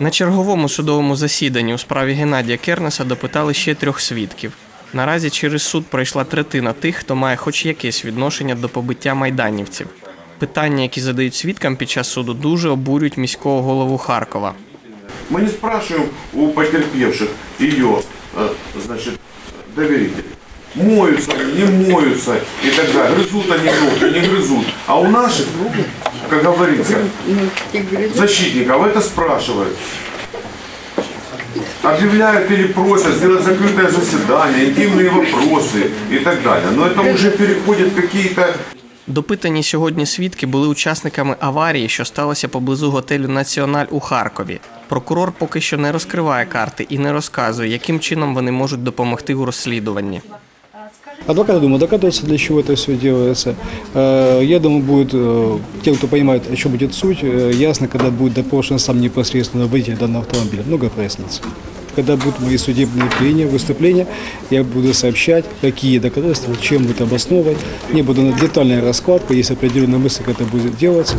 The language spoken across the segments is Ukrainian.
На черговому судовому засіданні у справі Геннадія Кернеса допитали ще трьох свідків. Наразі через суд пройшла третина тих, хто має хоч якесь відношення до побиття майданівців. Питання, які задають свідкам під час суду, дуже обурюють міського голову Харкова. Мы не спрашиваем у потерпевших ее, э, значит, доверителей. Моются, они, не моются и так далее. Грызут они ногти, не грызут. А у наших, как говорится, защитников это спрашивают. Объявляют или просят сделать закрытое заседание, интимные вопросы и так далее. Но это уже переходит в какие-то Допитані сьогодні свідки були учасниками аварії, що сталося поблизу готелю Національ у Харкові. Прокурор поки що не розкриває карти і не розказує, яким чином вони можуть допомогти у розслідуванні. Адвокаты думают, докатываться, для чего это все делается. Э, Я думаю, будет э, тем, кто понимает, о чем будет суть, э, ясно, когда будет допрошен сам непосредственно водитель данного автомобиля. Много прояснится. Когда будут мои судебные прения, выступления, я буду сообщать, какие доказательства, чем будет обосновывать. Не буду на детальная раскладка, есть определенная мысль, как это будет делаться,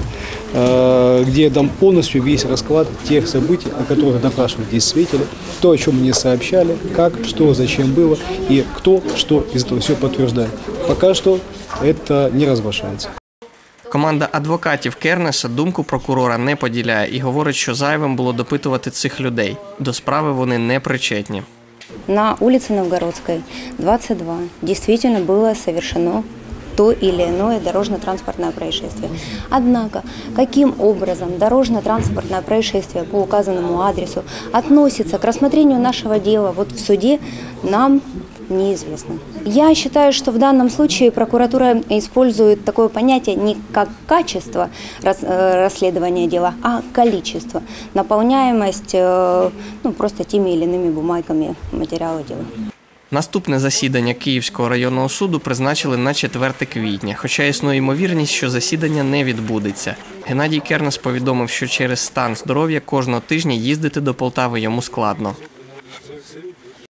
э, где я дам полностью весь расклад тех событий, о которых допрашивают здесь свидетели, то, о чем мне сообщали, как, что, зачем было и кто, что из этого все подтверждает. Пока что это не разглашается. Команда адвокатів Кернеса думку прокурора не поділяє і говорить, що зайвим було допитувати цих людей. До справи вони не причетні. На улице Новгородской, 22, действительно было совершено то или иное дорожно-транспортное происшествие. Однако, каким образом дорожно-транспортное происшествие по указанному адресу относится к рассмотрению нашего дела вот в суде, нам неизвестно. Я считаю, что в данном случае прокуратура использует такое понятие не как качество рас- э, расследования дела, а количество, наполняемость э, ну, просто теми или иными бумагами материала дела. Наступне засідання Київського районного суду призначили на 4 квітня, хоча існує ймовірність, що засідання не відбудеться. Геннадій Кернес повідомив, що через стан здоров'я кожного тижня їздити до Полтави йому складно.